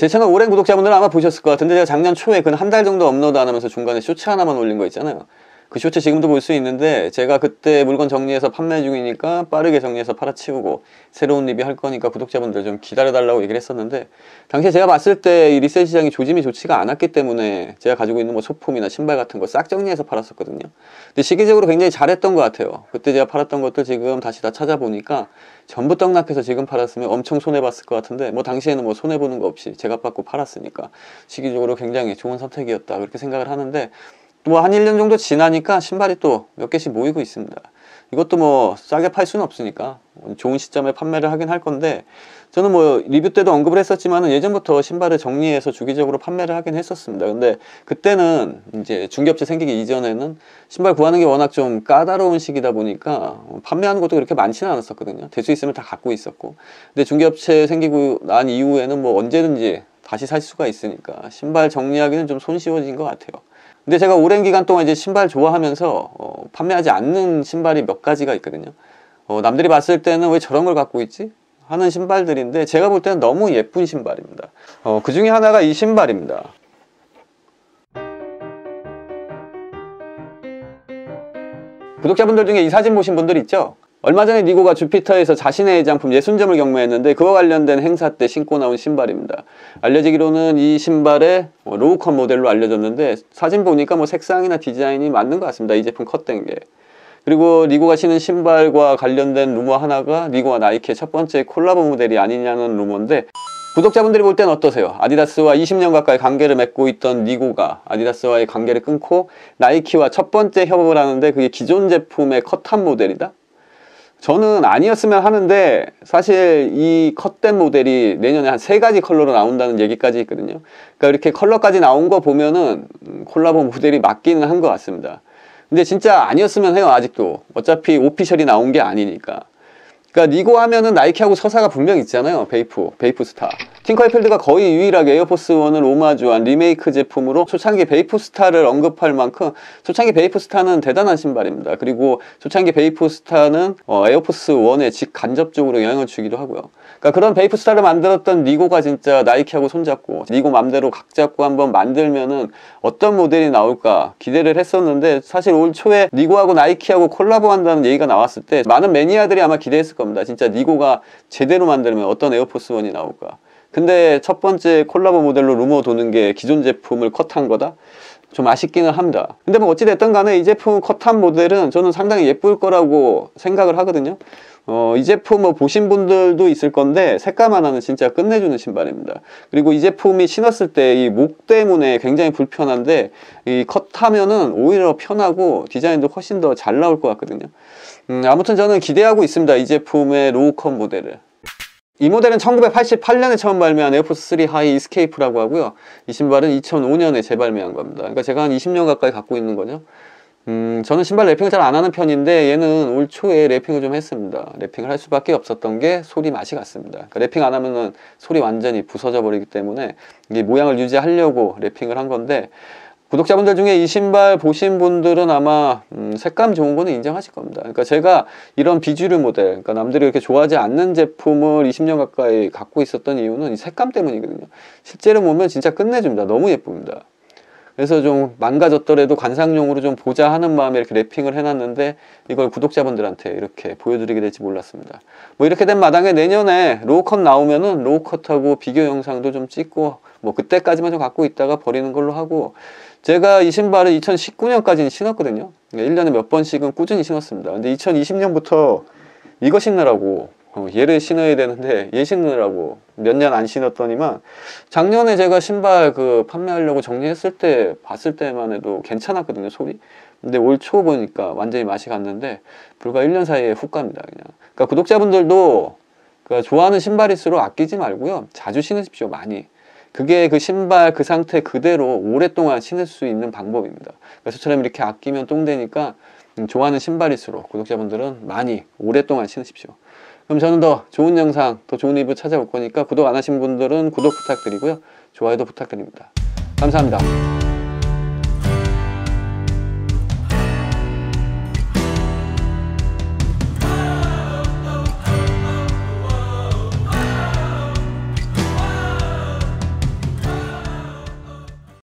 제 채널 오랜 구독자분들은 아마 보셨을 것 같은데 제가 작년 초에 그한달 정도 업로드 안 하면서 중간에 쇼츠 하나만 올린 거 있잖아요. 그 쇼츠 지금도 볼 수 있는데 제가 그때 물건 정리해서 판매 중이니까 빠르게 정리해서 팔아치우고 새로운 리뷰 할 거니까 구독자분들 좀 기다려달라고 얘기를 했었는데 당시에 제가 봤을 때 이 resell 시장이 조짐이 좋지가 않았기 때문에 제가 가지고 있는 뭐 소품이나 신발 같은 거 싹 정리해서 팔았었거든요. 근데 시기적으로 굉장히 잘했던 것 같아요. 그때 제가 팔았던 것들 지금 다시 다 찾아보니까 전부 떡락해서 지금 팔았으면 엄청 손해봤을 것 같은데 뭐 당시에는 뭐 손해보는 거 없이 제가 받고 팔았으니까 시기적으로 굉장히 좋은 선택이었다 그렇게 생각을 하는데 뭐 한 1년 정도 지나니까 신발이 또 몇 개씩 모이고 있습니다. 이것도 뭐 싸게 팔 수는 없으니까 좋은 시점에 판매를 하긴 할 건데 저는 뭐 리뷰 때도 언급을 했었지만 예전부터 신발을 정리해서 주기적으로 판매를 하긴 했었습니다. 근데 그때는 이제 중개업체 생기기 이전에는 신발 구하는 게 워낙 좀 까다로운 시기다 보니까 판매하는 것도 그렇게 많지는 않았었거든요. 될 수 있으면 다 갖고 있었고. 근데 중개업체 생기고 난 이후에는 뭐 언제든지 다시 살 수가 있으니까 신발 정리하기는 좀 손쉬워진 것 같아요. 근데 제가 오랜 기간 동안 이제 신발 좋아하면서 어, 판매하지 않는 신발이 몇 가지가 있거든요. 어, 남들이 봤을 때는 왜 저런 걸 갖고 있지? 하는 신발들인데 제가 볼 때는 너무 예쁜 신발입니다. 어, 그 중에 하나가 이 신발입니다. 구독자분들 중에 이 사진 보신 분들 있죠? 얼마 전에 니고가 주피터에서 자신의 소장품 예순점을 경매했는데 그와 관련된 행사 때 신고 나온 신발입니다. 알려지기로는 이 신발의 뭐 low cut 모델로 알려졌는데 사진 보니까 뭐 색상이나 디자인이 맞는 것 같습니다. 이 제품 컷된 게. 그리고 니고가 신은 신발과 관련된 루머 하나가 니고와 나이키의 첫 번째 콜라보 모델이 아니냐는 루머인데 구독자분들이 볼 때는 어떠세요? 아디다스와 20년 가까이 관계를 맺고 있던 니고가 아디다스와의 관계를 끊고 나이키와 첫 번째 협업을 하는데 그게 기존 제품의 컷한 모델이다? 저는 아니었으면 하는데 사실 이 컷된 모델이 내년에 한 세 가지 컬러로 나온다는 얘기까지 있거든요. 그러니까 이렇게 컬러까지 나온 거 보면은 콜라보 모델이 맞기는 한 것 같습니다. 근데 진짜 아니었으면 해요 아직도 어차피 official이 나온 게 아니니까 그러니까 니고 하면은 나이키하고 서사가 분명 있잖아요 베이프 베이프 스타 팅커 햇필드가 거의 유일하게 에어포스 1을 오마주한 리메이크 제품으로 초창기 베이프 스타를 언급할 만큼 초창기 베이프 스타는 대단한 신발입니다. 그리고 초창기 베이프 스타는 어, 에어포스 1에 직간접적으로 영향을 주기도 하고요. 그러니까 그런 베이프 스타를 만들었던 니고가 진짜 나이키하고 손잡고 니고 맘대로 각 잡고 한번 만들면은 어떤 모델이 나올까 기대를 했었는데 사실 올 초에 니고하고 나이키하고 콜라보 한다는 얘기가 나왔을 때 많은 매니아들이 아마 기대했을 겁니다. 진짜 니고가 제대로 만들면 어떤 에어포스 1이 나올까 근데 첫 번째 콜라보 모델로 루머 도는 게 기존 제품을 컷한 거다? 좀 아쉽기는 합니다. 근데 뭐 어찌됐든 간에 이 제품 컷한 모델은 저는 상당히 예쁠 거라고 생각을 하거든요. 어, 이 제품 뭐 보신 분들도 있을 건데 색감 하나는 진짜 끝내주는 신발입니다. 그리고 이 제품이 신었을 때 이 목 때문에 굉장히 불편한데 이 컷하면은 오히려 편하고 디자인도 훨씬 더 잘 나올 것 같거든요. 음, 아무튼 저는 기대하고 있습니다. 이 제품의 low cut 모델을. 이 모델은 1988년에 처음 발매한 에어포스 3 하이 이스케이프라고 하고요. 이 신발은 2005년에 재발매한 겁니다. 그러니까 제가 한 20년 가까이 갖고 있는 거죠. 음, 저는 신발 wrapping을 잘 안 하는 편인데 얘는 올 초에 wrapping을 좀 했습니다. wrapping을 할 수밖에 없었던 게 sole이 맛이 갔습니다. 그러니까 wrapping 안 하면은 sole이 완전히 부서져 버리기 때문에 이게 모양을 유지하려고 wrapping을 한 건데 구독자분들 중에 이 신발 보신 분들은 아마 음, 색감 좋은 거는 인정하실 겁니다. 그러니까 제가 이런 비주류 모델, 그러니까 남들이 이렇게 좋아하지 않는 제품을 20년 가까이 갖고 있었던 이유는 이 색감 때문이거든요. 실제로 보면 진짜 끝내줍니다. 너무 예쁩니다. 그래서 좀 망가졌더라도 관상용으로 좀 보자 하는 마음에 이렇게 wrapping을 해놨는데 이걸 구독자분들한테 이렇게 보여드리게 될지 몰랐습니다. 뭐 이렇게 된 마당에 내년에 low cut 나오면은 low cut하고 비교 영상도 좀 찍고 뭐 그때까지만 좀 갖고 있다가 버리는 걸로 하고 제가 이 신발을 2019년까지는 신었거든요. 1년에 그러니까 몇 번씩은 꾸준히 신었습니다. 근데 2020년부터 이거 신느라고 어, 얘를 신어야 되는데 얘 신느라고 몇 년 안 신었더니만 작년에 제가 신발 그 판매하려고 정리했을 때 봤을 때만 해도 괜찮았거든요 소리 근데 올 초 보니까 완전히 맛이 갔는데 불과 1년 사이에 훅 갑니다 그냥 그러니까 구독자분들도 그 좋아하는 신발일수록 아끼지 말고요 자주 신으십시오 많이 그게 그 신발 그 상태 그대로 오랫동안 신을 수 있는 방법입니다 그래서 저처럼 이렇게 아끼면 똥되니까 음, 좋아하는 신발일수록 구독자분들은 많이 오랫동안 신으십시오 그럼 저는 더 좋은 영상, 더 좋은 리뷰 찾아올 거니까 구독 안 하신 분들은 구독 부탁드리고요. 좋아요도 부탁드립니다. 감사합니다.